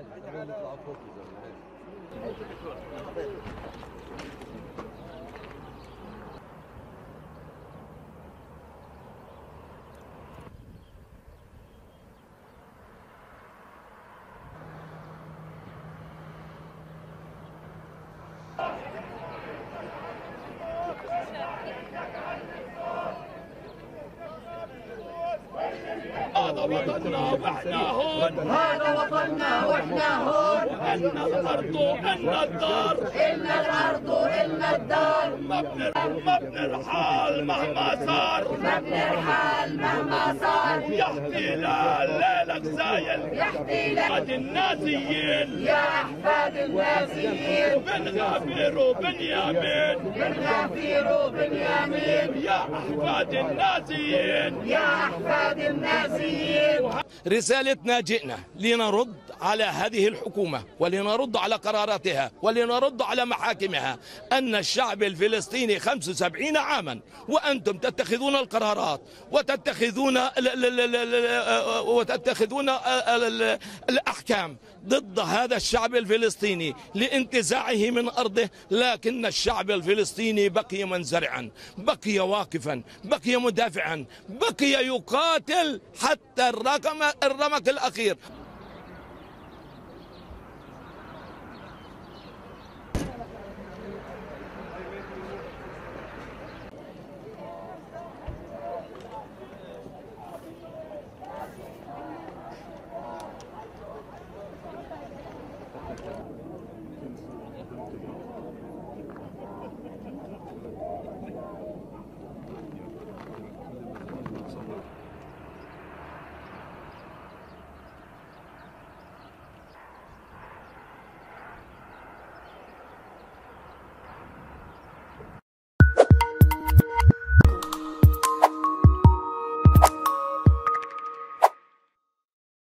عادي نطلعوا فوق وطننا وإحنا هون هذا وطننا وإحنا هون ان الأرض ان الدار إن الأرض إن الدار ما بنر- ما بنرحل مهما صار ما بنرحل مهما صار يا احتلال ليلك زايل يا احتلال النازيين يا أحفاد النازيين بن غافر وبنيامين بن غفير وبنيامين يا احفاد النازيين يا أحفاد النازيين. رسالتنا جئنا لنرد على هذه الحكومة ولنرد على قراراتها ولنرد على محاكمها أن الشعب الفلسطيني 75 عاما وأنتم تتخذون القرارات وتتخذون ال- وتتخذون ال- ال- الأحكام ضد هذا الشعب الفلسطيني لانتزاعه من أرضه لكن الشعب الفلسطيني بقي منزرعا بقي واقفا بقي مدافعا بقي يقاتل حتى الرقم الرمق الأخير.